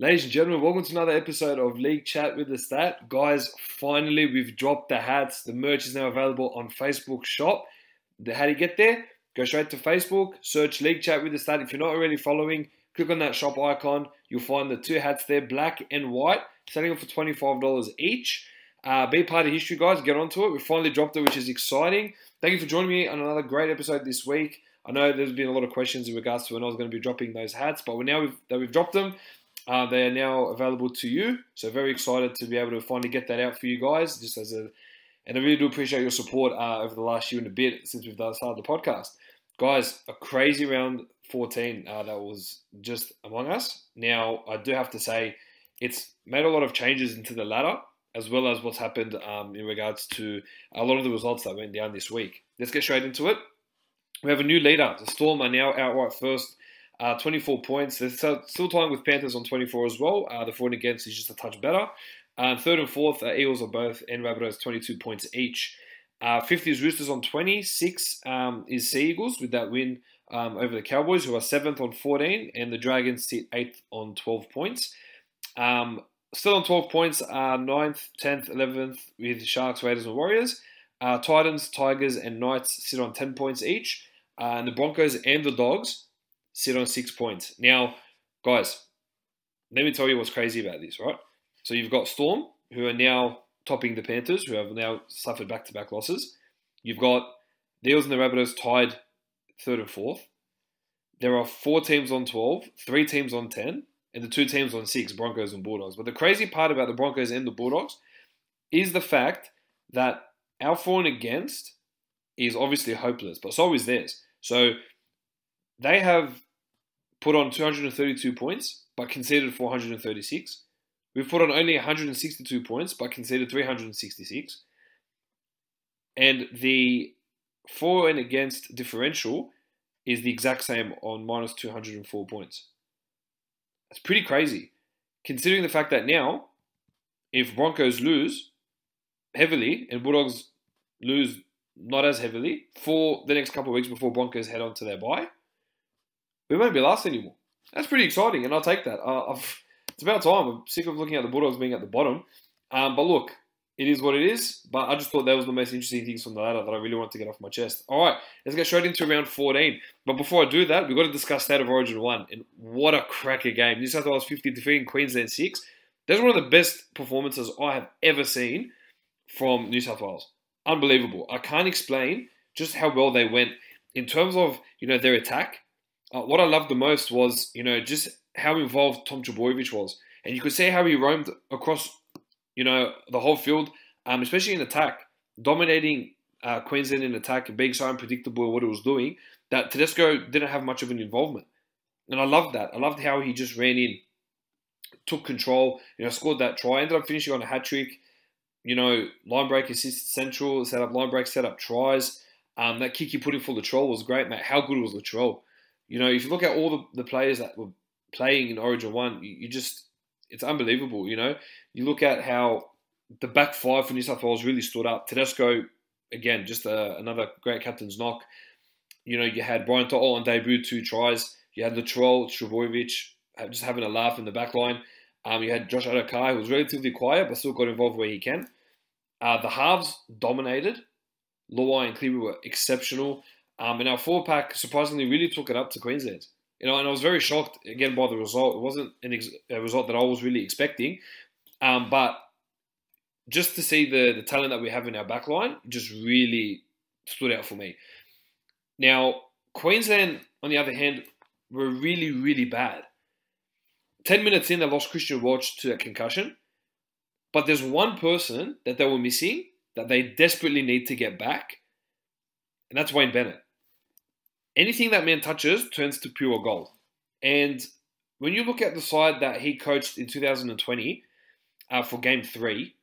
Ladies and gentlemen, welcome to another episode of League Chat with the Stat. Guys, finally we've dropped the hats. The merch is now available on Facebook shop. How do you get there? Go straight to Facebook, search League Chat with the Stat. If you're not already following, click on that shop icon. You'll find the two hats there, black and white, selling them for $25 each. Uh, be part of history, guys. Get onto it. We finally dropped it, which is exciting. Thank you for joining me on another great episode this week. I know there's been a lot of questions in regards to when I was going to be dropping those hats, but now we've, that we've dropped them, uh, they are now available to you. So very excited to be able to finally get that out for you guys. Just as a, and I really do appreciate your support uh, over the last year and a bit since we've started the podcast, guys. A crazy round 14 uh, that was just among us. Now I do have to say, it's made a lot of changes into the ladder as well as what's happened um, in regards to a lot of the results that went down this week. Let's get straight into it. We have a new leader. The Storm are now outright first uh, 24 points. They're still tying with Panthers on 24 as well. Uh, the for and against is just a touch better. Um, third and fourth, uh, Eels are both, and Rabbitohs 22 points each. Uh, fifth is Roosters on 20. Six um, is Sea Eagles with that win um, over the Cowboys, who are seventh on 14, and the Dragons sit eighth on 12 points. Um, still on 12 points are 9th, 10th, 11th with Sharks, Raiders, and Warriors. Uh, Titans, Tigers, and Knights sit on 10 points each. Uh, and the Broncos and the Dogs sit on six points. Now, guys, let me tell you what's crazy about this, right? So you've got Storm, who are now topping the Panthers, who have now suffered back to back losses. You've got Eels and the Rabbitohs tied third and fourth. There are four teams on 12, three teams on 10, and the two teams on six, Broncos and Bulldogs. But the crazy part about the Broncos and the Bulldogs is the fact that our for and against is obviously hopeless, but so is theirs. So they have put on 232 points, but conceded 436. We've put on only 162 points, but conceded 366. And the for and against differential is the exact same on minus 204 points. That's pretty crazy. Considering the fact that now, if Broncos lose heavily and Bulldogs lose not as heavily for the next couple of weeks before Broncos head on to their bye, we won't be last anymore. That's pretty exciting, and I'll take that. Uh, it's about time. I'm sick of looking at the Bulldogs being at the bottom. Um, but look, it is what it is. But I just thought that was the most interesting things from the ladder that I really wanted to get off my chest. All right, let's get straight into round 14. But before I do that, we've got to discuss State of Origin 1. And what a cracker game. New South Wales 50 defeating Queensland 6. That's one of the best performances I have ever seen from New South Wales. Unbelievable. I can't explain just how well they went in terms of, you know, their attack uh, what I loved the most was, you know, just how involved Tom Trbojevic was. And you could see how he roamed across, you know, the whole field, um, especially in attack, dominating uh, Queensland in attack and being so unpredictable what it was doing that Tedesco didn't have much of an involvement. And I loved that. I loved how he just ran in, took control, you know, scored that try, ended up finishing on a hat trick. You know, line break assist central, set up line break, set up tries. Um, that kick he put in for Latrell was great, mate. How good was Latrell? You know, if you look at all the, the players that were playing in Origin 1, you, you just, it's unbelievable, you know. You look at how the back five for New South Wales really stood up. Tedesco, again, just a, another great captain's knock. You know, you had Brian To'o on debut, two tries. You had Latrell, Trbojevic, just having a laugh in the back line. Um, you had Josh Addo-Carr, who was relatively quiet, but still got involved where he can. Uh, the halves dominated. Luai and Cleary were exceptional. Um, and our four pack surprisingly really took it up to Queensland. You know, and I was very shocked again by the result. It wasn't ex- a result that I was really expecting, um, but just to see the the talent that we have in our back line just really stood out for me. Now, Queensland, on the other hand, were really, really bad. 10 minutes in, they lost Christian Welch to a concussion. But there's one person that they were missing that they desperately need to get back, and that's Wayne Bennett anything that man touches turns to pure gold. And when you look at the side that he coached in 2020 uh, for Game Three,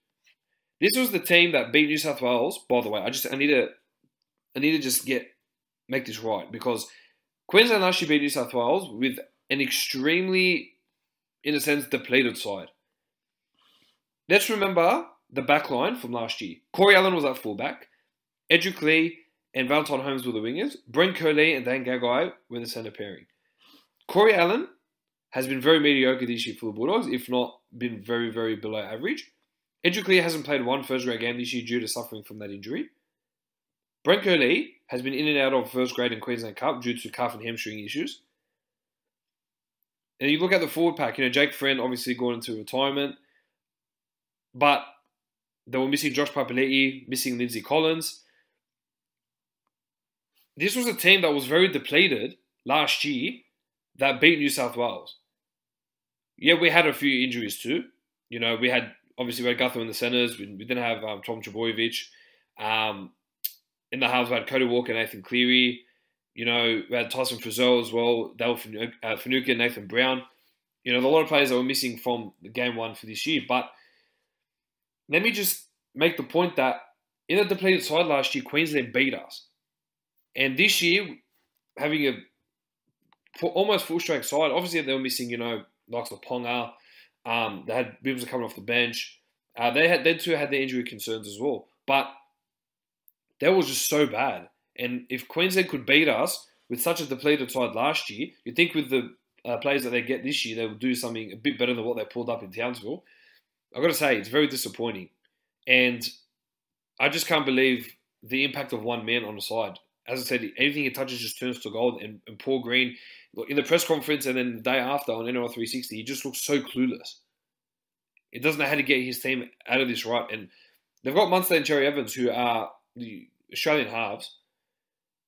this was the team that beat New South Wales. By the way, I just I need to I need to just get make this right because Queensland actually beat New South Wales with an extremely, in a sense, depleted side. Let's remember the back line from last year. Corey Allen was at fullback. Edrick Lee and Valentine Holmes were the wingers. Brenko Lee and Dane Gagai were the centre pairing. Corey Allen has been very mediocre this year for the Bulldogs, if not been very, very below average. Edrick Lee hasn't played one first grade game this year due to suffering from that injury. Brenko Lee has been in and out of first grade and Queensland Cup due to calf and hamstring issues. And you look at the forward pack, you know, Jake Friend obviously gone into retirement, but they were missing Josh Papali'i, missing Lindsay Collins. This was a team that was very depleted last year that beat New South Wales. Yeah, we had a few injuries too. You know, we had obviously we had Gutho in the centres. We, we didn't have um, Tom Trbojevic. Um, in the halves, we had Cody Walker, Nathan Cleary. You know, we had Tyson Frizell as well, Dale Finucane, uh, Nathan Brown. You know, a lot of players that were missing from the game one for this year. But let me just make the point that in a depleted side last year, Queensland beat us. And this year, having a almost full strength side, obviously they were missing, you know, likes of Ponga. Um, they had Bibbs coming off the bench. Uh, they had they too had their injury concerns as well. But that was just so bad. And if Queensland could beat us with such a depleted side last year, you'd think with the uh, players that they get this year, they will do something a bit better than what they pulled up in Townsville. I've got to say, it's very disappointing. And I just can't believe the impact of one man on the side. As I said, anything he touches just turns to gold. And, and Paul Green, in the press conference and then the day after on NRL 360, he just looks so clueless. He doesn't know how to get his team out of this rut. And they've got Munster and Cherry Evans, who are the Australian halves.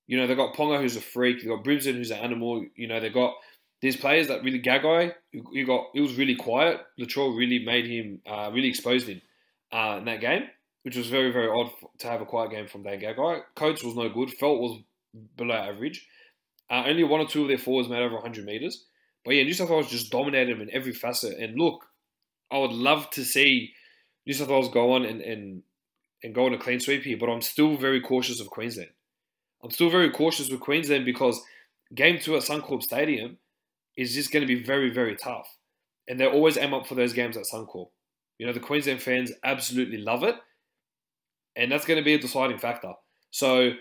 You know, they've got Ponga, who's a freak. They've got Brimson, who's an animal. You know, they've got these players that really Gagai, you got he was really quiet. Latrell really made him, uh, really exposed him uh, in that game, which was very very odd to have a quiet game from Dane Gagai. Coates was no good. Feldt was below average. Uh, only one or two of their forwards made over 100 meters. But yeah, New South Wales just dominated them in every facet. And look, I would love to see New South Wales go on and, and, and go on a clean sweep here, but I'm still very cautious of Queensland. I'm still very cautious with Queensland because game two at Suncorp Stadium is just going to be very, very tough. And they always aim up for those games at Suncorp. You know, the Queensland fans absolutely love it. And that's going to be a deciding factor. So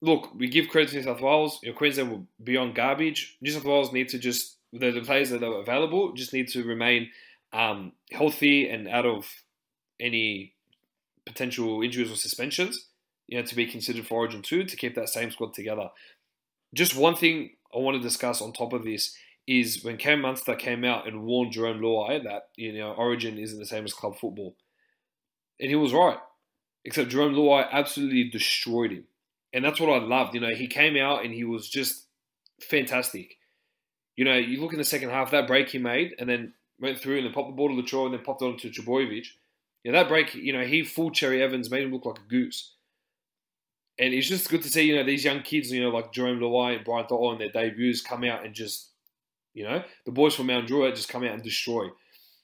look, we give credit to New South Wales. You know, Queensland will be on garbage. New South Wales need to just the, the players that are available just need to remain um, healthy and out of any potential injuries or suspensions. You know, to be considered for Origin two to keep that same squad together. Just one thing I want to discuss on top of this is when Cam Munster came out and warned Jarome Luai that you know Origin isn't the same as club football, and he was right. Except Jarome Luai absolutely destroyed him and that's what I loved. You know, he came out and he was just fantastic. You know, you look in the second half, that break he made, and then went through and then popped the ball to Latrell and then popped it onto You know, that break, you know, he fooled Cherry Evans, made him look like a goose. And it's just good to see, you know, these young kids, you know, like Jarome Luai and Brian To'o in their debuts come out and just, you know, the boys from Mount Druitt just come out and destroy.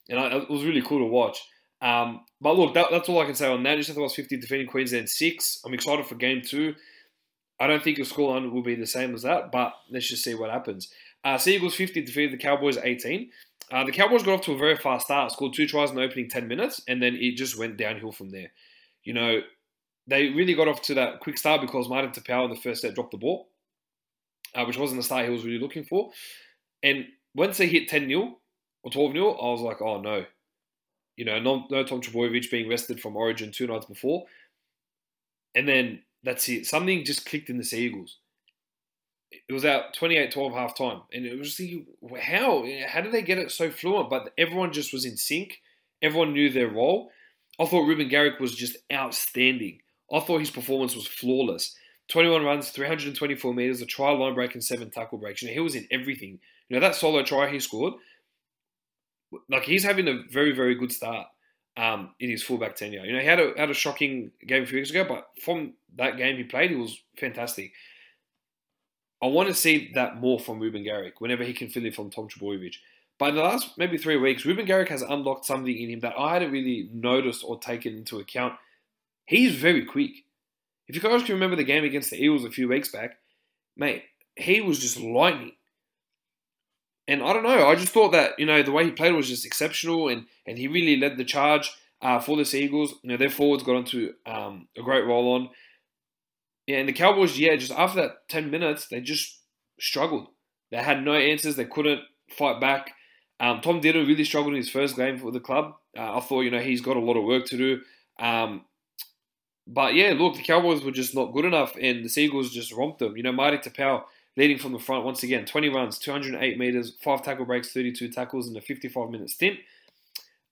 And I, it was really cool to watch. Um, but look, that, that's all I can say on that. New South Wales 50 defeating Queensland 6. I'm excited for game two. I don't think the scoreline will be the same as that, but let's just see what happens. Uh, Seagulls 50 defeated the Cowboys 18. Uh, the Cowboys got off to a very fast start, scored two tries in the opening 10 minutes, and then it just went downhill from there. You know, they really got off to that quick start because Martin Taupau in the first set dropped the ball, uh, which wasn't the start he was really looking for. And once they hit 10 0 or 12 0, I was like, oh no. You know, no, no Tom Trbojevic being rested from Origin two nights before. And then that's it. Something just clicked in the Seagulls. It was out 28-12 half time. And it was thinking, how? How did they get it so fluent? But everyone just was in sync. Everyone knew their role. I thought Reuben Garrick was just outstanding. I thought his performance was flawless. 21 runs, 324 metres, a try line break, and seven tackle breaks. You know, he was in everything. You know, that solo try he scored, like he's having a very, very good start um, in his fullback tenure. You know, he had a, had a shocking game a few weeks ago, but from that game he played, he was fantastic. I want to see that more from Reuben Garrick whenever he can fill in from Tom Trbojevic. But in the last maybe three weeks, Reuben Garrick has unlocked something in him that I hadn't really noticed or taken into account. He's very quick. If you guys can remember the game against the Eagles a few weeks back, mate, he was just lightning. And I don't know. I just thought that you know the way he played was just exceptional, and and he really led the charge uh, for the Eagles. You know their forwards got onto um, a great roll on. Yeah, and the Cowboys, yeah, just after that ten minutes, they just struggled. They had no answers. They couldn't fight back. Um, Tom Dearden really struggled in his first game for the club. Uh, I thought, you know, he's got a lot of work to do. Um, but yeah, look, the Cowboys were just not good enough, and the Seagulls just romped them. You know, Marty Taupau leading from the front once again 20 runs, 208 meters, 5 tackle breaks, 32 tackles in a 55 minute stint.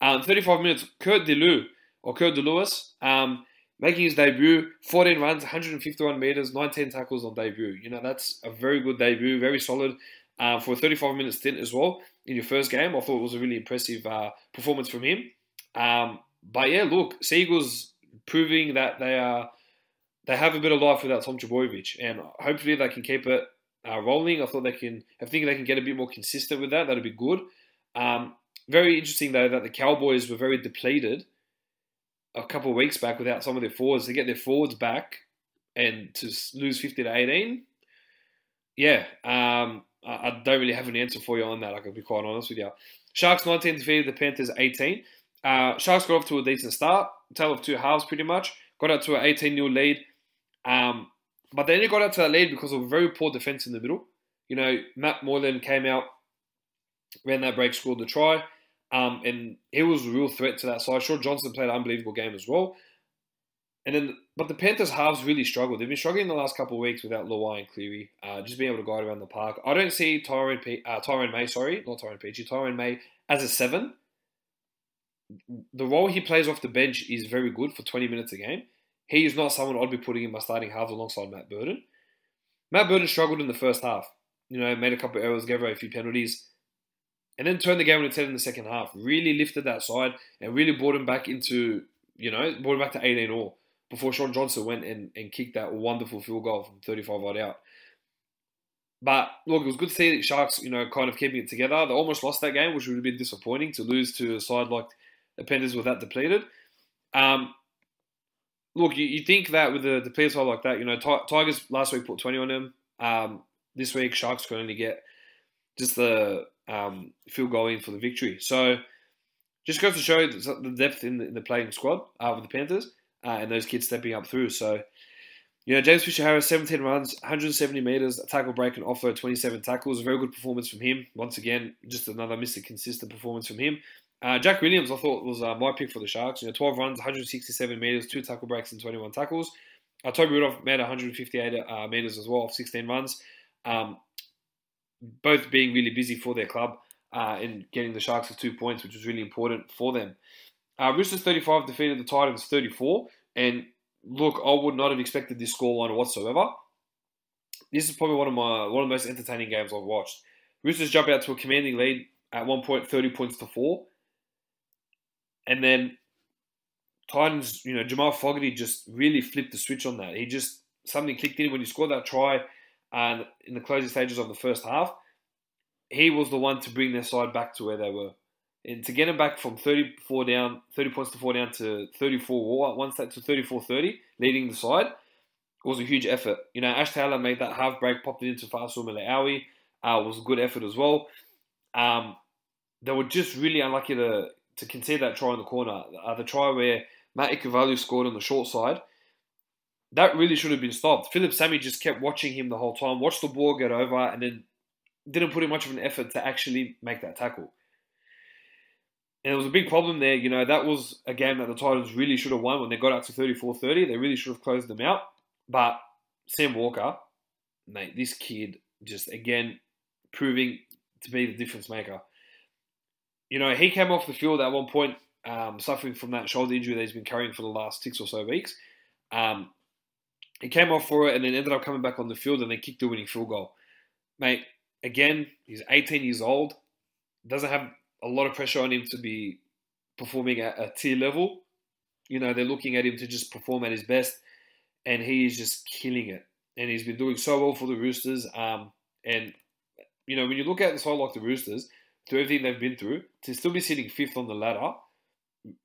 Um, 35 minutes, Kurt DeLu, or Kurt De Luis, um, making his debut, 14 runs, 151 meters, 19 tackles on debut. You know, that's a very good debut, very solid uh, for a 35 minute stint as well in your first game. I thought it was a really impressive uh, performance from him. Um, but yeah, look, Seagulls proving that they are they have a bit of life without Tom Trbojevic, and hopefully they can keep it uh, rolling. I thought they can. I think they can get a bit more consistent with that. That'd be good. Um, very interesting though that the Cowboys were very depleted a couple of weeks back without some of their forwards. To get their forwards back and to lose fifty to eighteen, yeah, um, I, I don't really have an answer for you on that. I can be quite honest with you. Sharks nineteen defeated the Panthers eighteen. Uh, Sharks got off to a decent start, tale of two halves pretty much. Got out to an 18 0 lead. Um, but they only got out to that lead because of very poor defence in the middle. You know, Matt Moylan came out, ran that break, scored the try, um, and he was a real threat to that side. Shaun, Johnson played an unbelievable game as well. And then, but the Panthers halves really struggled. They've been struggling the last couple of weeks without Luai and Cleary, uh, just being able to guide around the park. I don't see Tyrone, P- uh, Tyrone May, sorry, not Tyrone Peachey, Tyrone May as a seven. The role he plays off the bench is very good for 20 minutes a game. He is not someone I'd be putting in my starting halves alongside Matt Burton. Matt Burton struggled in the first half. You know, made a couple of errors, gave away a few penalties, and then turned the game on its head in the second half. Really lifted that side and really brought him back into, you know, brought him back to 18 all before Shaun Johnson went and, and kicked that wonderful field goal from 35 odd out. But look, it was good to see the Sharks, you know, kind of keeping it together. They almost lost that game, which would have been disappointing to lose to a side like the Panthers with that depleted. Um, look, you, you think that with the, the side like that, you know, Tigers last week put 20 on them. Um, this week, Sharks can only get just the um, field goal in for the victory. So just goes to show the depth in the, in the playing squad uh, with the Panthers uh, and those kids stepping up through. So, you know, James Fisher Harris, 17 runs, 170 metres, a tackle break and offer, 27 tackles. A very good performance from him. Once again, just another Mr. Consistent performance from him. Uh, Jack Williams, I thought, was uh, my pick for the Sharks. You know, 12 runs, 167 metres, two tackle breaks, and 21 tackles. Uh, Toby Rudolf made 158 uh, metres as well, 16 runs. Um, both being really busy for their club uh, and getting the Sharks to two points, which was really important for them. Uh, Roosters 35 defeated the Titans 34. And look, I would not have expected this scoreline whatsoever. This is probably one of my one of the most entertaining games I've watched. Roosters jump out to a commanding lead at one point, 30 points to four. And then Titans, you know, Jamal Fogarty just really flipped the switch on that. He just something clicked in when he scored that try and in the closing stages of the first half. He was the one to bring their side back to where they were. And to get them back from 34 down, 30 points to 4 down to 34 war, one set to 34-30, leading the side, was a huge effort. You know, Ash Taylor made that half break, popped it into Fa'asuamaleaui. Uh, was a good effort as well. Um, they were just really unlucky to to concede that try in the corner. Uh, the try where Matt Ikuvalu scored on the short side, that really should have been stopped. Phillip Sami just kept watching him the whole time, watched the ball get over, and then didn't put in much of an effort to actually make that tackle. And it was a big problem there. You know, that was a game that the Titans really should have won when they got up to 34 30. They really should have closed them out. But Sam Walker, mate, this kid just again proving to be the difference maker you know, he came off the field at one point um, suffering from that shoulder injury that he's been carrying for the last six or so weeks. Um, he came off for it and then ended up coming back on the field and then kicked the winning field goal. Mate, again, he's 18 years old, doesn't have a lot of pressure on him to be performing at a tier level. You know, they're looking at him to just perform at his best, and he is just killing it. And he's been doing so well for the Roosters. Um, and, you know, when you look at the side like the Roosters, through everything they've been through, to still be sitting fifth on the ladder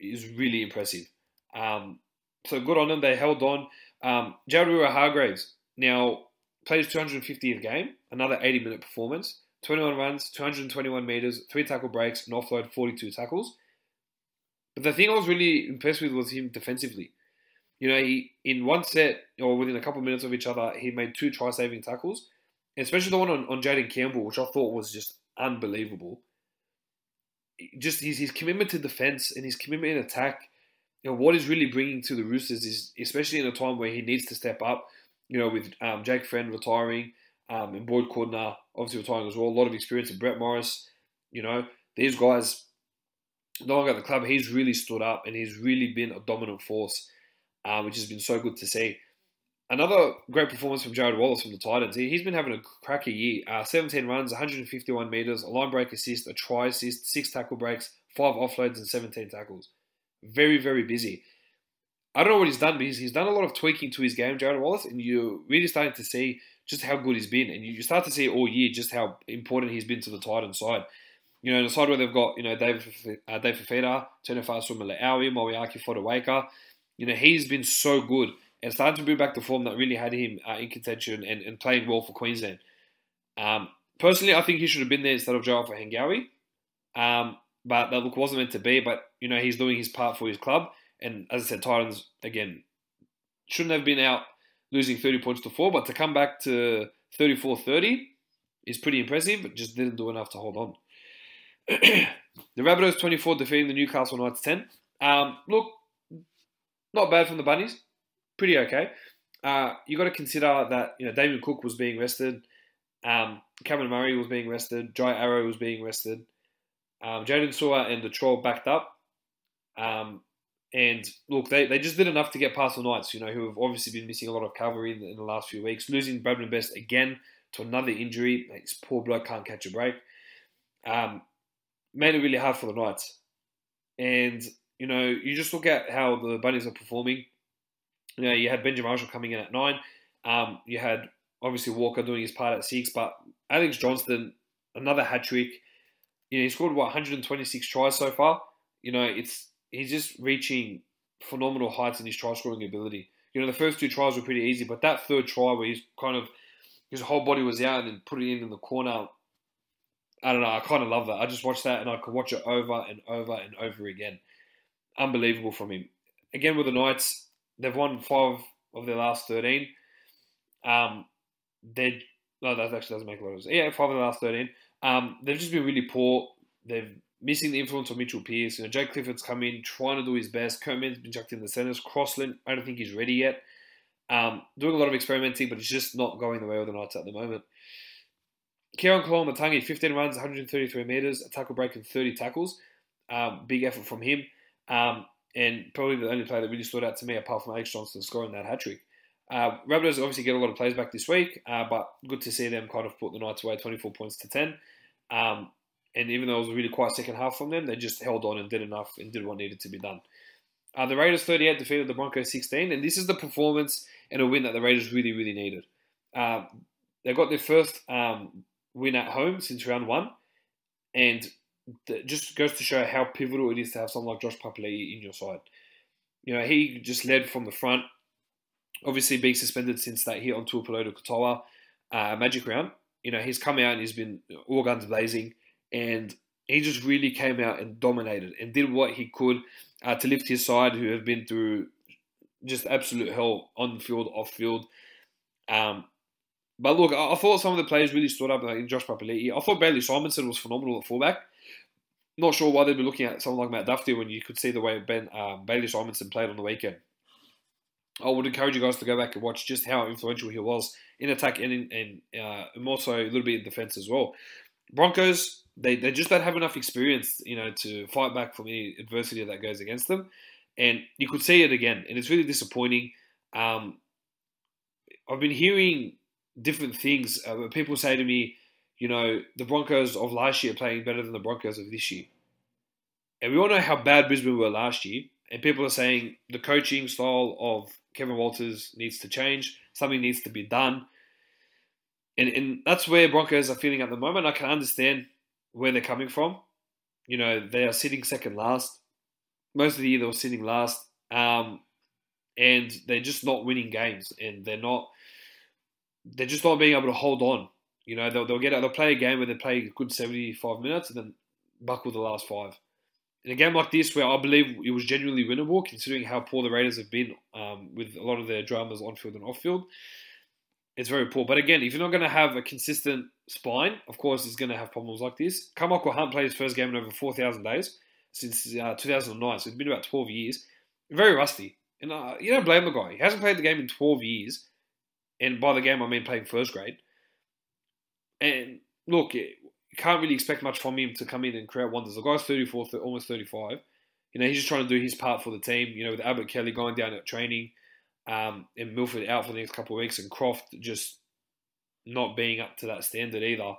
is really impressive. Um, so good on them. They held on. Um, Jared Waerea-Hargreaves now plays 250th game, another 80 minute performance, 21 runs, 221 meters, three tackle breaks, and offload 42 tackles. But the thing I was really impressed with was him defensively. You know, he in one set or within a couple of minutes of each other, he made two try saving tackles, especially the one on, on Jayden Campbell, which I thought was just unbelievable. Just his, his commitment to defense and his commitment in attack. You know what he's really bringing to the Roosters is, especially in a time where he needs to step up. You know, with um, Jake Friend retiring um, and Boyd Cordner obviously retiring as well. A lot of experience. in Brett Morris, you know, these guys no longer at the club. He's really stood up and he's really been a dominant force, uh, which has been so good to see. Another great performance from Jarrod Wallace from the Titans. He, has been having a cracker year. Uh, 17 runs, 151 metres, a line break assist, a try assist, six tackle breaks, five offloads, and 17 tackles. Very, very busy. I don't know what he's done, but he's, he's done a lot of tweaking to his game, Jarrod Wallace, and you're really starting to see just how good he's been. And you start to see all year just how important he's been to the Titans side. You know, the side where they've got, you know, Dave, uh, Dave Fifita, Tino Fa'asuamaleaui, Moeaki Fotuaika, you know, he's been so good and starting to bring back the form that really had him uh, in contention and, and, playing well for Queensland. Um, personally, I think he should have been there instead of Joe Ofahengaue. Um, but that look wasn't meant to be. But you know, he's doing his part for his club. And as I said, Titans again shouldn't have been out losing 30 points to four, but to come back to 34-30 is pretty impressive. But just didn't do enough to hold on. the Rabbitohs 24 defeating the Newcastle Knights 10. Um, look, not bad from the Bunnies pretty okay. Uh, you got to consider that you know Damien Cook was being rested, um, Cameron Murray was being rested, Jai Arrow was being rested, um, Jaydn Su'A and Latrell backed up. Um, and look, they, they just did enough to get past the Knights, you know, who have obviously been missing a lot of cavalry in the, in the last few weeks. Losing Bradman Best again to another injury. This poor bloke can't catch a break. Um, made it really hard for the Knights. And, you know, you just look at how the Bunnies are performing. You know, you had Benjamin Marshall coming in at nine. Um, you had obviously Walker doing his part at six, but Alex Johnston, another hat trick. You know, he scored what 126 tries so far. You know, it's he's just reaching phenomenal heights in his try scoring ability. You know, the first two tries were pretty easy, but that third try where he's kind of his whole body was out and then put it in in the corner. I don't know. I kind of love that. I just watched that and I could watch it over and over and over again. Unbelievable from him. Again with the Knights, They've won five of their last 13. Um, they no, that actually doesn't make a lot of sense. Yeah, five of the last 13. Um, they've just been really poor. They're missing the influence of Mitchell Pearce. You know, Jake Clifford's come in, trying to do his best. Kurt Mann's been chucked in the centres. Crossland, I don't think he's ready yet. Um, doing a lot of experimenting, but it's just not going the way of the Knights at the moment. Keaon Koloamatangi, 15 runs, 133 metres, a tackle break, and 30 tackles. Um, big effort from him. Um, and probably the only player that really stood out to me, apart from Alex Johnston scoring that hat trick. Uh, Rabbitohs obviously get a lot of players back this week, uh, but good to see them kind of put the Knights away 24 points to 10. Um, and even though it was a really quiet second half from them, they just held on and did enough and did what needed to be done. Uh, the Raiders 38 defeated the Broncos 16, and this is the performance and a win that the Raiders really, really needed. Uh, they got their first um, win at home since round one, and that just goes to show how pivotal it is to have someone like Josh Papali'i in your side. You know, he just led from the front. Obviously, being suspended since that hit on Tuipulotu Katoa uh, Magic Round. You know, he's come out and he's been all guns blazing, and he just really came out and dominated and did what he could uh, to lift his side, who have been through just absolute hell on field, off field. Um, but look, I, I, thought some of the players really stood up, like Josh Papali'i. I thought Bailey Simonsson was phenomenal at fullback. Not sure why they'd be looking at someone like Matt Duffy when you could see the way Ben um, Bailey Simonsson played on the weekend. I would encourage you guys to go back and watch just how influential he was in attack and, in, and uh, more so a little bit in defense as well. Broncos, they, they just don't have enough experience, you know, to fight back from any adversity that goes against them. And you could see it again, and it's really disappointing. Um, I've been hearing different things. Uh, people say to me, you know, the Broncos of last year playing better than the Broncos of this year. And we all know how bad Brisbane were last year. And people are saying the coaching style of Kevin Walters needs to change. Something needs to be done. And, and that's where Broncos are feeling at the moment. I can understand where they're coming from. You know, they are sitting second last. Most of the year they were sitting last. Um, and they're just not winning games. And they're not, they're just not being able to hold on you know, they'll, they'll get they'll play a game where they play a good 75 minutes and then buckle the last five. In a game like this, where I believe it was genuinely winnable, considering how poor the Raiders have been um, with a lot of their dramas on field and off field, it's very poor. But again, if you're not going to have a consistent spine, of course, it's going to have problems like this. Karmichael Hunt played his first game in over 4,000 days since uh, 2009, so it's been about 12 years. Very rusty. And uh, you don't blame the guy. He hasn't played the game in 12 years. And by the game, I mean playing first grade. And look, you can't really expect much from him to come in and create wonders. The guy's 34, almost 35. You know, he's just trying to do his part for the team. You know, with Albert Kelly going down at training, um, and Milford out for the next couple of weeks, and Croft just not being up to that standard either.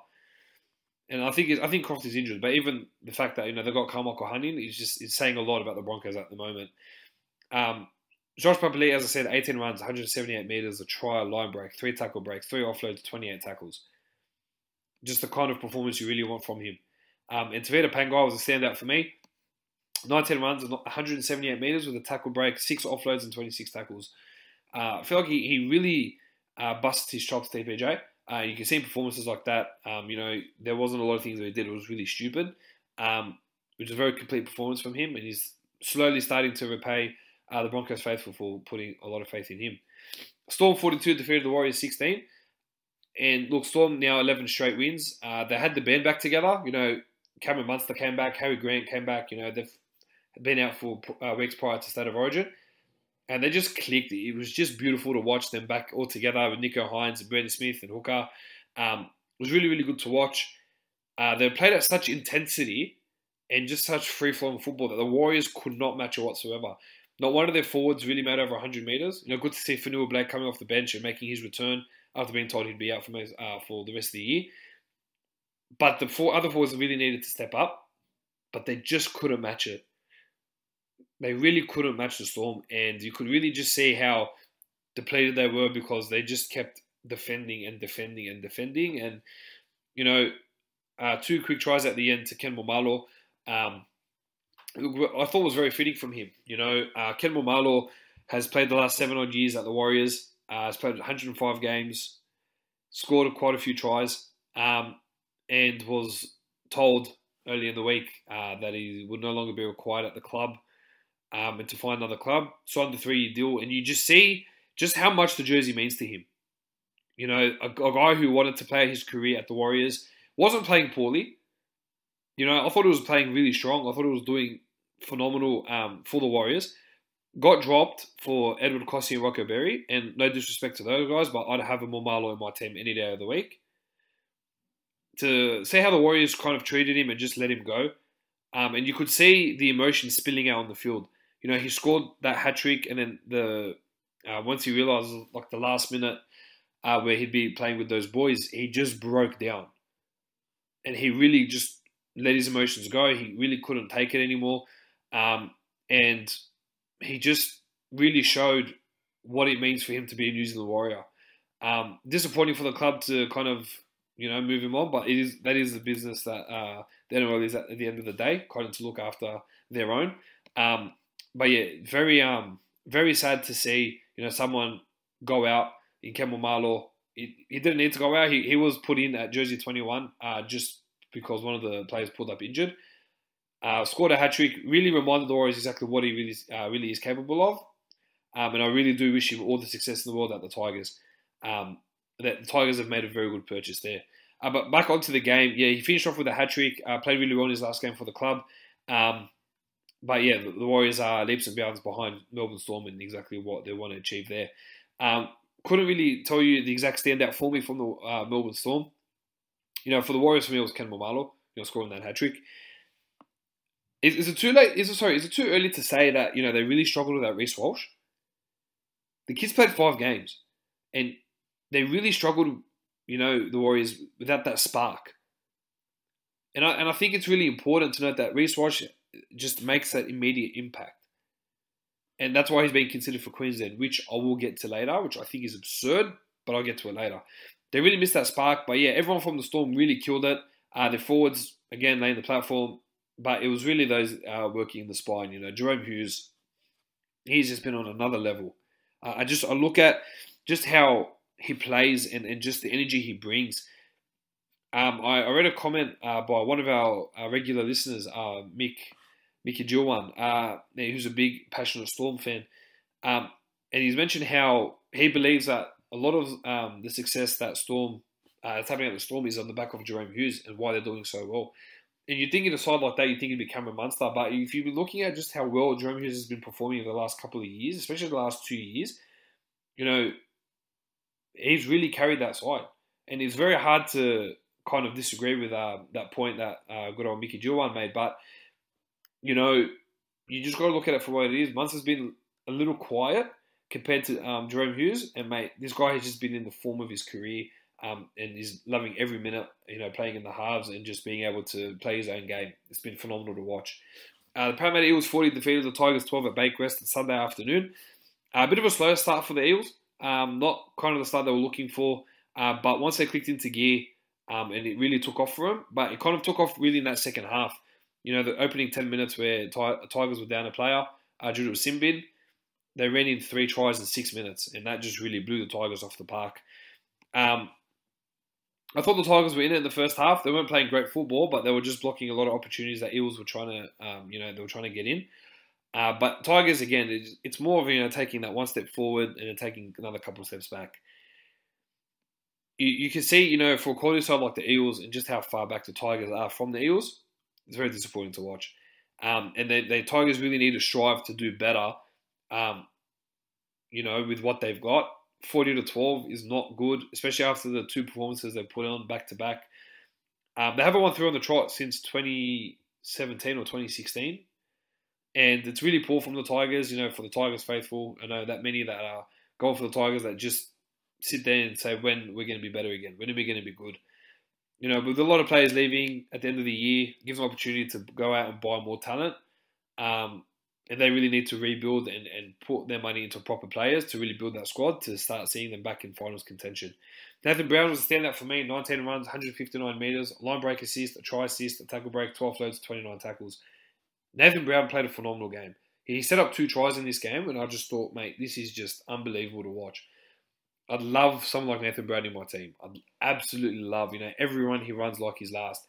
And I think I think Croft is injured, but even the fact that you know they've got Karmichael Hunt in is just saying a lot about the Broncos at the moment. Um, Josh Papali'i, as I said, 18 runs, 178 meters, a try, a line break, three tackle breaks, three offloads, 28 tackles. Just the kind of performance you really want from him. Um, and Tevita Pangai was a standout for me. 19 runs, 178 meters with a tackle break, six offloads, and 26 tackles. Uh, I feel like he, he really uh, busted his chops, TPJ. Uh, you can see performances like that. Um, you know, there wasn't a lot of things that he did. It was really stupid. Um, which is a very complete performance from him, and he's slowly starting to repay uh, the Broncos faithful for putting a lot of faith in him. Storm 42 defeated the Warriors 16. And look, Storm now 11 straight wins. Uh, they had the band back together. You know, Cameron Munster came back, Harry Grant came back. You know, they've been out for uh, weeks prior to State of Origin. And they just clicked. It was just beautiful to watch them back all together with Nicho Hynes and Brandon Smith and Hooker. Um, it was really, really good to watch. Uh, they played at such intensity and just such free flowing football that the Warriors could not match it whatsoever. Not one of their forwards really made over 100 metres. You know, good to see Fonua Blake coming off the bench and making his return after being told he'd be out for, most, uh, for the rest of the year. But the four other forwards really needed to step up, but they just couldn't match it. They really couldn't match the Storm, and you could really just see how depleted they were because they just kept defending and defending and defending. And, you know, uh, two quick tries at the end to Ken Maumalo. Um, I thought was very fitting from him. You know, uh, Ken Maumalo has played the last seven odd years at the Warriors. Uh, has played 105 games, scored quite a few tries, um, and was told early in the week uh, that he would no longer be required at the club um, and to find another club. Signed the three-year deal, and you just see just how much the jersey means to him. You know, a, a guy who wanted to play his career at the Warriors wasn't playing poorly. You know, I thought he was playing really strong. I thought he was doing phenomenal um, for the Warriors. Got dropped for Edward Kosi and Rocco Berry, and no disrespect to those guys, but I'd have a Maumalo in my team any day of the week. To see how the Warriors kind of treated him and just let him go, um, and you could see the emotion spilling out on the field. You know, he scored that hat trick, and then the uh, once he realized like the last minute uh, where he'd be playing with those boys, he just broke down, and he really just let his emotions go. He really couldn't take it anymore. Um, and he just really showed what it means for him to be a New Zealand Warrior. Um, disappointing for the club to kind of you know move him on, but it is that is the business that uh, the NRL is at, at the end of the day, kind of to look after their own. Um, but yeah, very um very sad to see you know someone go out in Ken Maumalo. He, he didn't need to go out. He, he was put in at jersey 21 uh, just because one of the players pulled up injured. Uh, scored a hat trick. Really reminded the Warriors exactly what he really uh, really is capable of. Um, and I really do wish him all the success in the world at the Tigers. Um, that the Tigers have made a very good purchase there. Uh, but back onto the game, yeah, he finished off with a hat trick. Uh, played really well in his last game for the club. Um, but yeah, the, the, Warriors are leaps and bounds behind Melbourne Storm and exactly what they want to achieve there. Um, couldn't really tell you the exact standout for me from the uh, Melbourne Storm. You know, for the Warriors, for me, it was Ken Maumalo, you know, scoring that hat trick. Is, is it too late? Is it sorry? Is it too early to say that you know they really struggled without Reece Walsh? The kids played five games, and they really struggled. You know, the Warriors without that spark. And I and I think it's really important to note that Reece Walsh just makes that immediate impact, and that's why he's being considered for Queensland, which I will get to later, which I think is absurd, but I'll get to it later. They really missed that spark, but yeah, everyone from the Storm really killed it. Uh, their forwards again laying the platform but it was really those uh, working in the spine. You know, Jahrome Hughes, he's just been on another level. Uh, I just I look at just how he plays and, and just the energy he brings. Um, I, I read a comment uh, by one of our, our regular listeners, uh, Mick Mickey Jilwan, uh, who's a big passionate Storm fan, um, and he's mentioned how he believes that a lot of um, the success that Storm uh, that's happening at the Storm is on the back of Jahrome Hughes and why they're doing so well. And you think in a side like that, you think it'd be Cameron Munster, but if you've been looking at just how well Jahrome Hughes has been performing over the last couple of years, especially the last two years, you know, he's really carried that side, and it's very hard to kind of disagree with uh, that point that uh, good old Mickey Jilwan made. But you know, you just got to look at it for what it is. Munster's been a little quiet compared to um, Jahrome Hughes, and mate, this guy has just been in the form of his career. Um, and he's loving every minute, you know, playing in the halves and just being able to play his own game. It's been phenomenal to watch. Uh, the Parramatta Eels 40 defeated the Tigers 12 at Bankwest on Sunday afternoon. Uh, a bit of a slow start for the Eels. Um, not kind of the start they were looking for, uh, but once they clicked into gear, um, and it really took off for them. But it kind of took off really in that second half. You know, the opening 10 minutes where Tigers were down a player uh, due to a bin, they ran in three tries in six minutes, and that just really blew the Tigers off the park. Um, I thought the Tigers were in it in the first half. They weren't playing great football, but they were just blocking a lot of opportunities that Eels were trying to, um, you know, they were trying to get in. Uh, but Tigers again, it's, it's, more of you know taking that one step forward and then taking another couple of steps back. You, you can see, you know, for a quality side like the Eels and just how far back the Tigers are from the Eels, it's very disappointing to watch. Um, and the Tigers really need to strive to do better. Um, you know, with what they've got, forty to twelve is not good, especially after the two performances they put on back to back. Um, they haven't won through on the trot since 2017 or 2016 and it's really poor from the Tigers. You know, for the Tigers faithful, I know that many that are going for the Tigers that just sit there and say when we're going to be better again, when are we going to be good. You know, with a lot of players leaving at the end of the year, gives them opportunity to go out and buy more talent. Um, and they really need to rebuild and, and put their money into proper players to really build that squad to start seeing them back in finals contention. Nathan Brown was a standout for me 19 runs, 159 metres, line break assist, a try assist, a tackle break, 12 loads, 29 tackles. Nathan Brown played a phenomenal game. He set up two tries in this game, and I just thought, mate, this is just unbelievable to watch. I'd love someone like Nathan Brown in my team. I'd absolutely love, you know, everyone he runs like his last.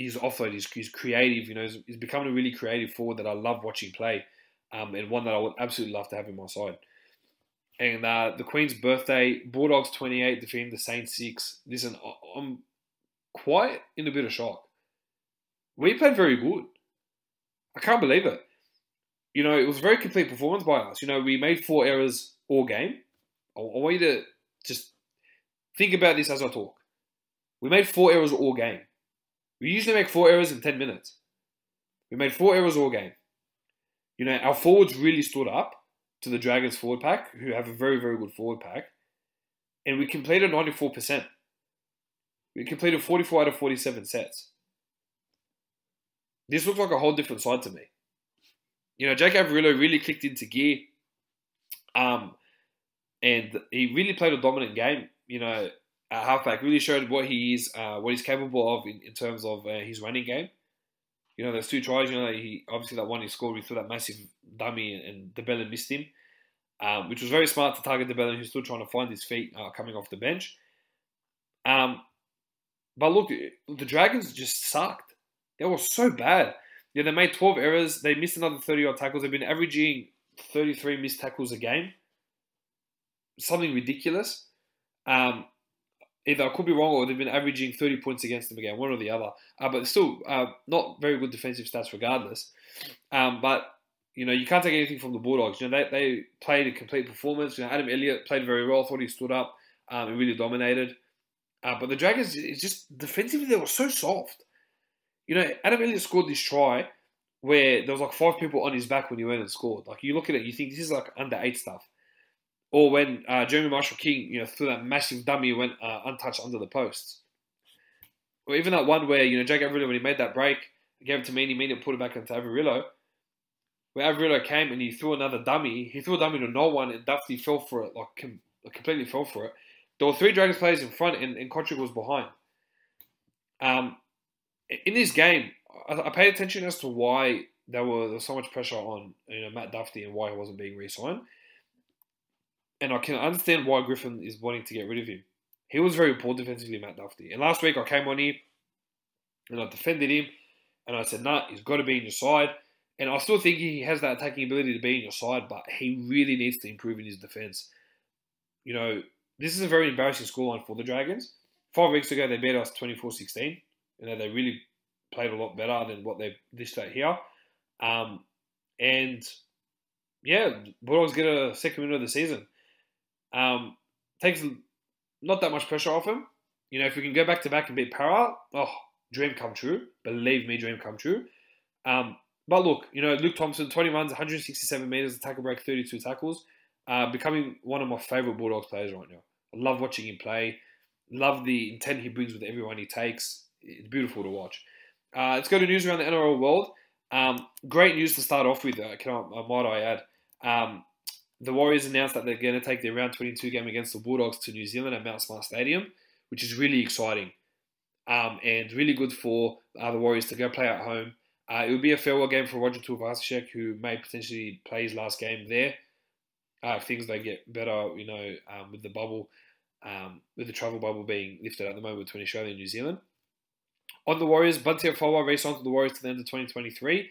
His offload he's creative, you know, he's, he's becoming a really creative forward that I love watching play, um, and one that I would absolutely love to have in my side. And uh, the Queen's birthday, Bulldogs 28 defeating the Saints 6. Listen, I'm quite in a bit of shock. We played very good. I can't believe it. You know, it was a very complete performance by us. You know, we made four errors all game. I, I want you to just think about this as I talk. We made four errors all game. We usually make four errors in 10 minutes. We made four errors all game. You know, our forwards really stood up to the Dragons forward pack, who have a very, very good forward pack. And we completed 94%. We completed 44 out of 47 sets. This looked like a whole different side to me. You know, Jake Averillo really clicked into gear. Um, and he really played a dominant game. You know, at halfback really showed what he is, uh, what he's capable of in, in terms of uh, his running game. You know, there's two tries. You know, he obviously that one he scored, we threw that massive dummy, and, and de Belin missed him, um, which was very smart to target de Belin, who's still trying to find his feet uh, coming off the bench. Um, but look, the Dragons just sucked. They were so bad. Yeah, they made 12 errors. They missed another 30 odd tackles. They've been averaging 33 missed tackles a game. Something ridiculous. Um, either I could be wrong or they've been averaging 30 points against them again, one or the other. Uh, but still, uh, not very good defensive stats regardless. Um, but, you know, you can't take anything from the Bulldogs. You know, they, they played a complete performance. You know, Adam Elliott played very well. I thought he stood up um, and really dominated. Uh, but the Dragons, it's just defensively, they were so soft. You know, Adam Elliott scored this try where there was like five people on his back when he went and scored. Like you look at it, you think this is like under eight stuff. Or when uh, Jeremy Marshall King, you know, threw that massive dummy went uh, untouched under the posts. Or even that one where you know Jake Averillo when he made that break, gave it to Meaney, Meaney put it back into Averillo. Where Averillo came and he threw another dummy, he threw a dummy to no one and Duffy fell for it, like com- completely fell for it. There were three Dragons players in front and, and Cotric was behind. Um, in this game, I, I paid attention as to why there, were, there was so much pressure on you know Matt Duffy and why he wasn't being re-signed. And I can understand why Griffin is wanting to get rid of him. He was very poor defensively, Matt Duffy. And last week I came on here and I defended him, and I said, "Nah, he's got to be in your side." And I still think he has that attacking ability to be in your side, but he really needs to improve in his defense. you know, this is a very embarrassing scoreline for the Dragons. Five weeks ago, they beat us 24 16. You know, they really played a lot better than what they've dished out here. Um, and yeah, Bulldogs get a second win of the season. Um, takes not that much pressure off him. You know, if we can go back to back and beat Para, oh, dream come true. Believe me, dream come true. Um, but look, you know, Luke Thompson, 20 runs, 167 metres, tackle break, 32 tackles, uh, becoming one of my favourite Bulldogs players right now. I love watching him play. Love the intent he brings with everyone he takes. It's beautiful to watch. Uh, let's go to news around the NRL world. Um, great news to start off with, uh, can I, might I add. Um, the Warriors announced that they're going to take their round 22 game against the Bulldogs to New Zealand at Mount Smart Stadium, which is really exciting um, and really good for uh, the Warriors to go play at home. Uh, it would be a farewell game for Roger Tuivasa-Sheck, who may potentially play his last game there. Uh, if things don't get better, you know, um, with the bubble, um, with the travel bubble being lifted at the moment between Australia and New Zealand. On the Warriors, Bunty Afoa raced on to the Warriors to the end of 2023.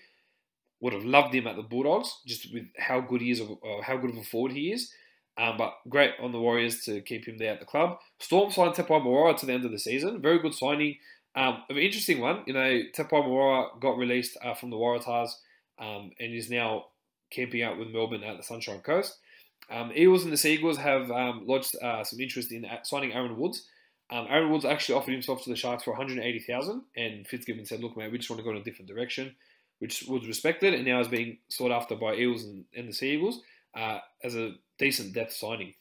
Would have loved him at the Bulldogs, just with how good he is, or how good of a forward he is. Um, but great on the Warriors to keep him there at the club. Storm signed Tepai Moeroa to the end of the season. Very good signing. Um, an interesting one. You know, Tepai Moeroa got released uh, from the Waratahs um, and is now camping out with Melbourne at the Sunshine Coast. Um, Eagles and the Seagulls have um, lodged uh, some interest in signing Aaron Woods. Um, Aaron Woods actually offered himself to the Sharks for 180,000, and Fitzgibbon said, "Look, mate, we just want to go in a different direction," which was respected, and now is being sought after by Eagles and, and the Sea Eagles uh, as a decent depth signing.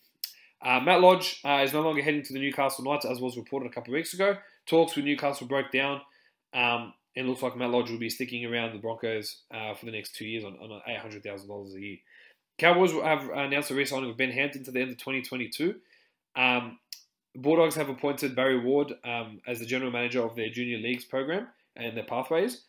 Uh, Matt Lodge uh, is no longer heading to the Newcastle Knights, as was reported a couple of weeks ago. Talks with Newcastle broke down, um, and looks like Matt Lodge will be sticking around the Broncos uh, for the next two years on, on $800,000 a year. Cowboys have announced the re-signing of Ben Hampton to the end of 2022. Um, Bulldogs have appointed Barry Ward um, as the general manager of their junior leagues program and their pathways.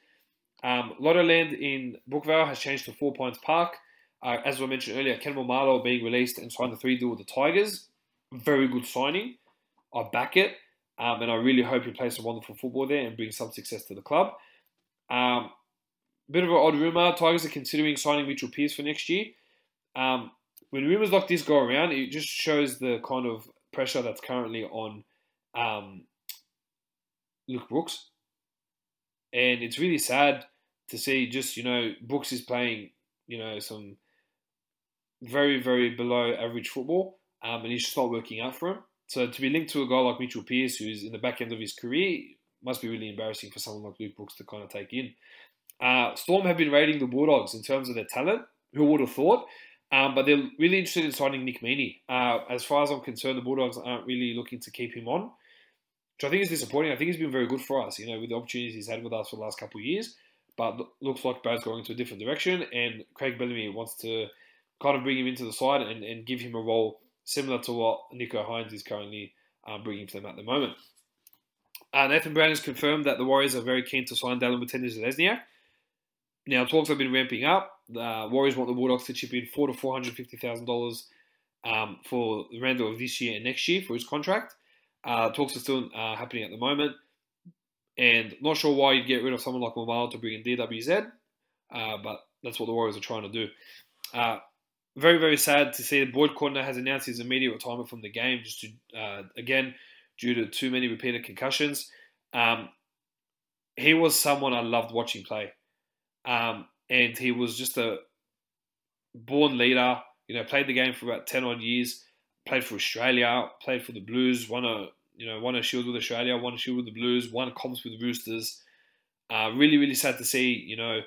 Um, Lottoland in Brookvale has changed to 4 Pines Park. Uh, as I mentioned earlier, Ken Maumalo being released and signed the three deal with the Tigers. Very good signing. I back it. Um, and I really hope he plays some wonderful football there and brings some success to the club. Um, bit of an odd rumour. Tigers are considering signing Mitchell Pearce for next year. Um, when rumours like this go around, it just shows the kind of pressure that's currently on um, Luke Brooks. And it's really sad to see just, you know, Brooks is playing, you know, some very, very below average football, um, and he's just not working out for him. So to be linked to a guy like Mitchell Pearce, who's in the back end of his career, must be really embarrassing for someone like Luke Brooks to kind of take in. Uh, Storm have been rating the Bulldogs in terms of their talent. Who would have thought? Um, but they're really interested in signing Nick Meaney. Uh, as far as I'm concerned, the Bulldogs aren't really looking to keep him on, which I think is disappointing. I think he's been very good for us, you know, with the opportunities he's had with us for the last couple of years. But looks like Brad's going to a different direction, and Craig Bellamy wants to kind of bring him into the side and, and give him a role similar to what Nicho Hynes is currently um, bringing to them at the moment. Uh, Nathan Brown has confirmed that the Warriors are very keen to sign Dallin Watene-Zelezniak. Now, talks have been ramping up. The Warriors want the Bulldogs to chip in four to four hundred fifty thousand um, dollars for the remainder of this year and next year for his contract. Uh, talks are still uh, happening at the moment, and not sure why you'd get rid of someone like Maumalo to bring in DWZ, uh, but that's what the Warriors are trying to do. Uh, very, very sad to see that Boyd Cordner has announced his immediate retirement from the game, just to, uh, again, due to too many repeated concussions. Um, he was someone I loved watching play. Um, and he was just a born leader, you know, played the game for about 10 odd years, played for Australia, played for the Blues, won a, you know, won a shield with Australia, won a shield with the Blues, won comps with the Roosters. Uh, really, really sad to see, you know,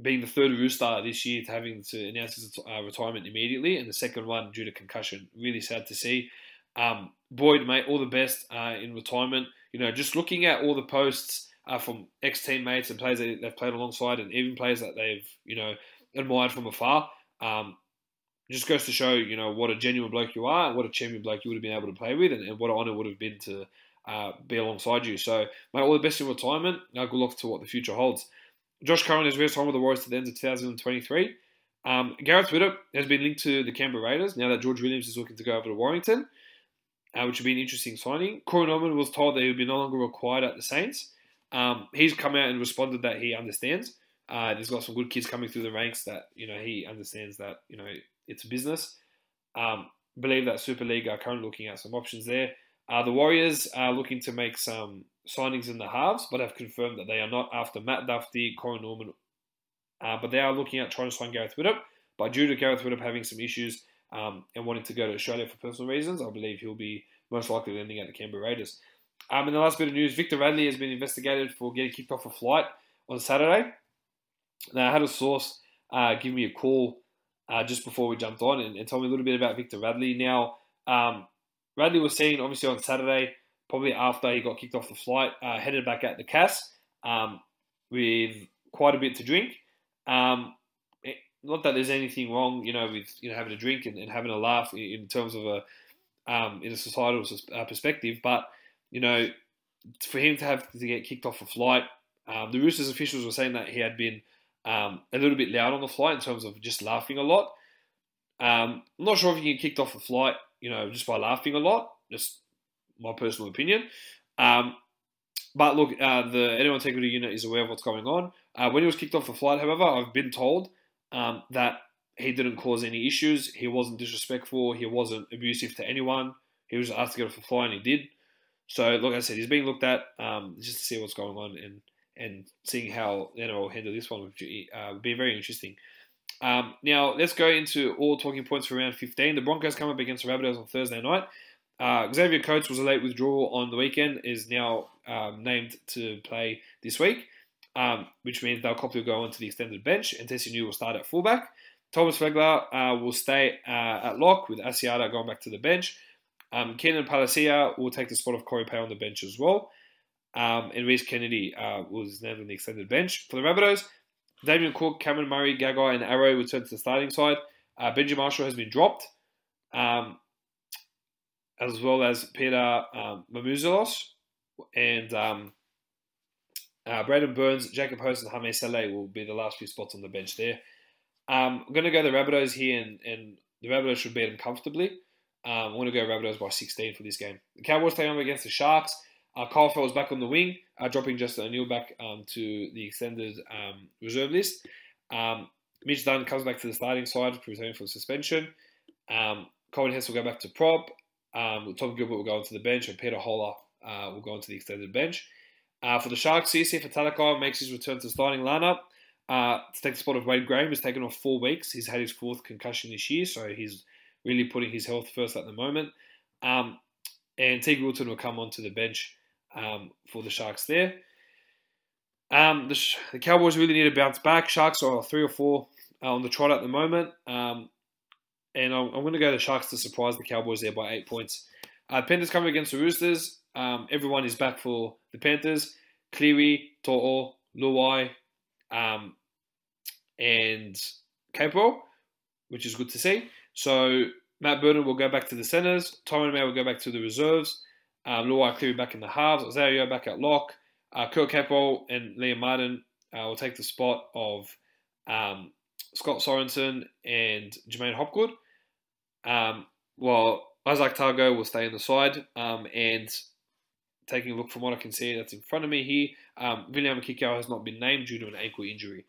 being the third Rooster this year to having to announce his uh, retirement immediately, and the second one due to concussion. Really sad to see. Um, Boyd, mate, all the best uh, in retirement. You know, just looking at all the posts uh, from ex teammates and players that they've played alongside, and even players that they've you know admired from afar. Um, just goes to show, you know, what a genuine bloke you are, what a champion bloke you would have been able to play with, and, and what an honour it would have been to uh, be alongside you. So, mate, all the best in retirement. Now, good luck to what the future holds. Josh Curran is re-signed with the Warriors to the end of 2023. Um, Gareth Widdop has been linked to the Canberra Raiders now that George Williams is looking to go over to Warrington, uh, which would be an interesting signing. Corey Norman was told that he would be no longer required at the Saints. Um, he's come out and responded that he understands. Uh, there's got some good kids coming through the ranks that you know he understands that you know it's business. Um, believe that Super League are currently looking at some options there. Uh, the Warriors are looking to make some signings in the halves, but have confirmed that they are not after Matt Duffy, Corey Norman, uh, but they are looking at trying to sign Gareth Widdop. But due to Gareth Widdop having some issues um, and wanting to go to Australia for personal reasons, I believe he'll be most likely landing at the Canberra Raiders. Um, and the last bit of news, Victor Radley has been investigated for getting kicked off a flight on Saturday. Now, I had a source uh, give me a call uh, just before we jumped on and, and told me a little bit about Victor Radley. Now, um, Radley was seen obviously on Saturday, probably after he got kicked off the flight, uh, headed back at the CAS um, with quite a bit to drink. Um, it, not that there's anything wrong, you know, with you know having a drink and, and having a laugh in, in terms of a um, in a societal uh, perspective, but you know, for him to have to get kicked off a flight, um, the Roosters officials were saying that he had been um, a little bit loud on the flight in terms of just laughing a lot. Um, I'm not sure if you get kicked off a flight, you know, just by laughing a lot. Just my personal opinion. Um, but look, uh, the NRL Integrity Unit is aware of what's going on. Uh, when he was kicked off the flight, however, I've been told um, that he didn't cause any issues. He wasn't disrespectful. He wasn't abusive to anyone. He was asked to get off the flight, and he did. So, like I said, he's being looked at um, just to see what's going on and and seeing how the NRL handle this one would uh, be very interesting. Um, now, let's go into all talking points for round 15. The Broncos come up against the Rabbitohs on Thursday night. Uh, Xavier Coates was a late withdrawal on the weekend, is now um, named to play this week, um, which means Dale Copley will go on to the extended bench, and Tesi Niu will start at fullback. Thomas Flegler uh, will stay uh, at lock with Asiata going back to the bench. Um, Keenan Palasia will take the spot of Corey Paix on the bench as well. Um, and Rhys Kennedy uh, was named on the extended bench. For the Rabbitohs, Damien Cook, Cameron Murray, Gagai, and Arrow return to the starting side. Uh, Benji Marshall has been dropped, um, as well as Peter um, Mamouzelos and um, uh, Braidon Burns, Jacob Host, and Hame Sele will be the last few spots on the bench there. Um, I'm going to go the Rabbitohs here, and, and the Rabbitohs should beat them comfortably. Um, I'm going to go Rabbitohs by 16 for this game. The Cowboys take on against the Sharks. Uh, Kyle Feldt back on the wing, uh, dropping Justin O'Neill back um, to the extended um, reserve list. Um, Mitch Dunn comes back to the starting side, returning from suspension. Um, Coen Hess will go back to prop. Um, Tom Gilbert will go onto the bench, and Peter Hola uh, will go onto the extended bench. Uh, for the Sharks, CC Fatalaka makes his return to the starting lineup. Uh, to take the spot of Wade Graham, who's taken off four weeks. He's had his fourth concussion this year, so he's really putting his health first at the moment. Um, and Teig Wilton will come onto the bench um, for the Sharks there. Um, the, the, Cowboys really need to bounce back. Sharks are three or four uh, on the trot at the moment. Um, and I'm, I'm going to go the Sharks to surprise the Cowboys there by eight points. Uh, Panthers coming against the Roosters. Um, everyone is back for the Panthers. Cleary, To'o, Luai, um, and Capewell, which is good to see. So Matt Burton will go back to the centres. Tyrone May will go back to the reserves. Um, Luai Cleary back in the halves. Osario back at lock. Uh, Kurt Capewell and Liam Martin uh, will take the spot of um, Scott Sorensen and Jermaine Hopgood. Um, while Izack Tago will stay on the side. Um, and taking a look from what I can see that's in front of me here, um, William Kikau has not been named due to an ankle injury,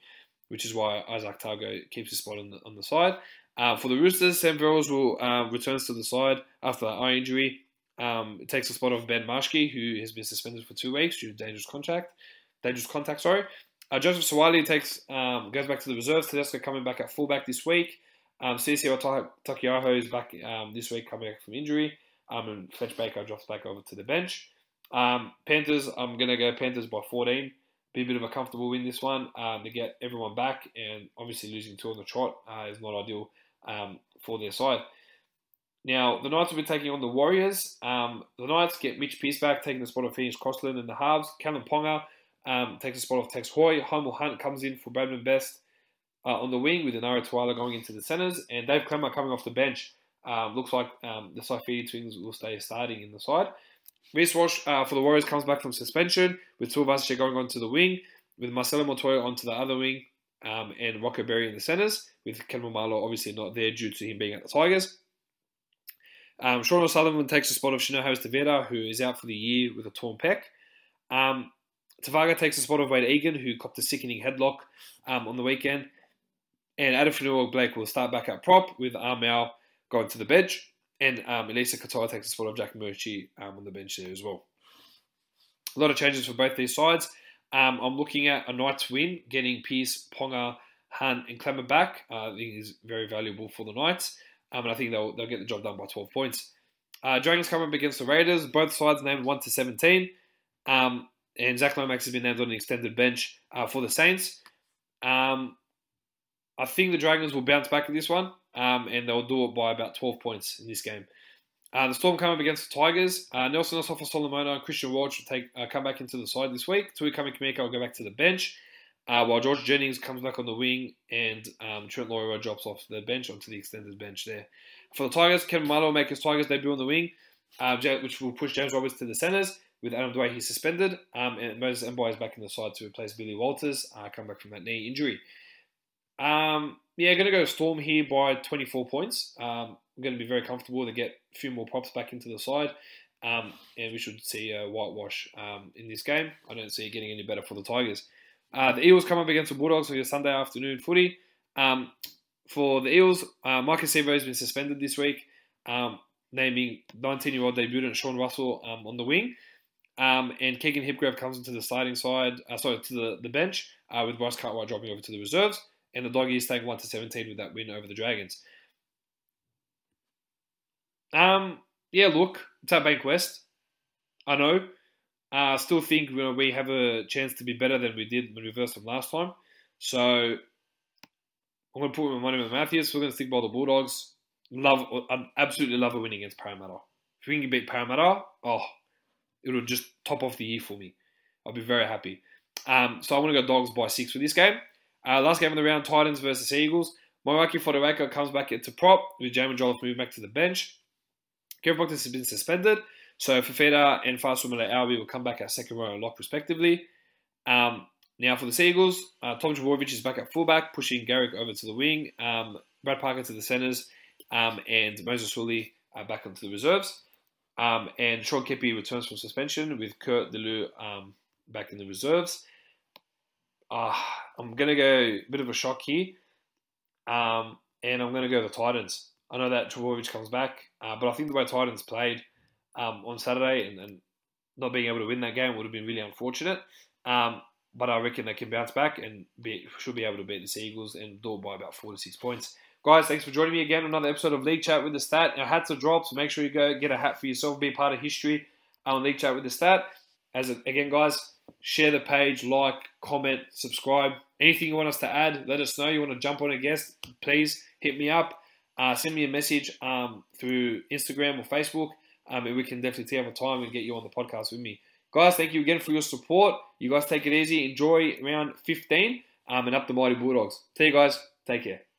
which is why Izack Tago keeps his spot on the, on the side. Uh, for the Roosters, Sam Verrills will uh, returns to the side after that eye injury. Um, it takes the spot of Ben Marschke, who has been suspended for two weeks due to dangerous contact. Dangerous contact, sorry. Uh, Joseph Suaalii takes um, goes back to the reserves. Tedesco coming back at fullback this week. Um, Sio Taukeiaho is back um, this week coming back from injury. Um, and Fletch Baker drops back over to the bench. Um, Panthers, I'm going to go Panthers by 14. Be a bit of a comfortable win this one um, to get everyone back. And obviously losing two on the trot uh, is not ideal um, for their side. Now, the Knights will be taking on the Warriors. Um, the Knights get Mitch Pearce back, taking the spot of Phoenix Crossland in the halves. Kalyn Ponga um, takes the spot of Tex Hoy. Hymel Hunt comes in for Bradman Best uh, on the wing with Enari Tuala going into the centres. And Dave Klemmer coming off the bench. Um, looks like um, the Saifiti twins will stay starting in the side. Reece Walsh uh, for the Warriors comes back from suspension with Tuivasa going onto the wing, with Marcelo Montoya onto the other wing, um, and Rocco Berry in the centres, with Ken Maumalo obviously not there due to him being at the Tigers. Um, Sean O'Sullivan takes the spot of Shino Harris who is out for the year with a torn pec. Um, Tevaga takes the spot of Wayde Egan, who copped a sickening headlock um, on the weekend. And Adam Blake will start back at prop with Armel going to the bench. And um, Eliesa Katoa takes the spot of Jack Murchie um, on the bench there as well. A lot of changes for both these sides. Um, I'm looking at a Knights win, getting Pearce, Ponga, Hunt, and Klemmer back. Uh, I think is very valuable for the Knights. Um, and I think they'll, they'll get the job done by 12 points. Uh, Dragons come up against the Raiders. Both sides named 1 to 17. Um, and Zach Lomax has been named on an extended bench uh, for the Saints. Um, I think the Dragons will bounce back in this one, um, and they'll do it by about 12 points in this game. Uh, the Storm come up against the Tigers. Uh, Nelson Asofa-Solomona and Christian Welch will take, uh, come back into the side this week. Tui Kamikamica will go back to the bench, uh, while George Jennings comes back on the wing, and um, Trent Loiero drops off the bench onto the extended bench there. For the Tigers, Ken Maumalo will make his Tigers debut on the wing, uh, which will push James Roberts to the centres with Adam Doueihi he's suspended, um, and Moses Mbye is back in the side to replace Billy Walters, uh, come back from that knee injury. Um, yeah, going to go Storm here by 24 points. Um, I'm going to be very comfortable to get a few more props back into the side, um, and we should see a whitewash um, in this game. I don't see it getting any better for the Tigers. Uh, the Eels come up against the Bulldogs for your Sunday afternoon footy. Um, for the Eels, uh, Sivo has been suspended this week, um, naming 19-year-old debutant Sean Russell on the wing. Um, and Keegan Hipgrave comes into the starting side, uh, sorry, to the, the bench, uh, with Bryce Cartwright dropping over to the reserves. And the Doggies staying 1 to 17 with that win over the Dragons. Um, yeah, look, it's at Bankwest. I know. I still think you know, we have a chance to be better than we did when we versed them last time. So I'm going to put my money on Matthews. We're going to stick by the Bulldogs. Love, I absolutely love a win against Parramatta. If we can beat Parramatta, oh, it'll just top off the year for me. I'll be very happy. Um, so I'm going to go Dogs by six for this game. Uh, last game of the round, Titans versus Eagles. Moeaki Fotuaika comes back into prop with Jaimin Jolliffe moving back to the bench. Kevin Proctor has been suspended, so Fifita and Fast Albi will come back at second row and lock respectively. Um, now for the Seagulls, uh, Tom Trbojevic is back at fullback, pushing Garrick over to the wing, um, Brad Parker to the centres, um, and Moses Suli uh, back onto the reserves. Um, and Sean Keppie returns from suspension with Kurt De Luis um, back in the reserves. Uh, I'm going to go a bit of a shock here. Um, and I'm going to go the Titans. I know that Trbojevic comes back, uh, but I think the way Titans played um, on Saturday and, and, not being able to win that game would have been really unfortunate. Um, but I reckon they can bounce back and be, should be able to beat the Seagulls and do it by about four to six points. Guys, thanks for joining me again another episode of League Chat with the Stat. Hats are dropped, so make sure you go get a hat for yourself, be part of history on League Chat with the Stat. As a, again, guys, share the page, like, comment, subscribe. Anything you want us to add, let us know. You want to jump on a guest, please hit me up. Uh, send me a message um, through Instagram or Facebook, and we can definitely take a time and get you on the podcast with me. Guys, thank you again for your support. You guys take it easy. Enjoy round 15 um, and up the Mighty Bulldogs. See you guys. Take care.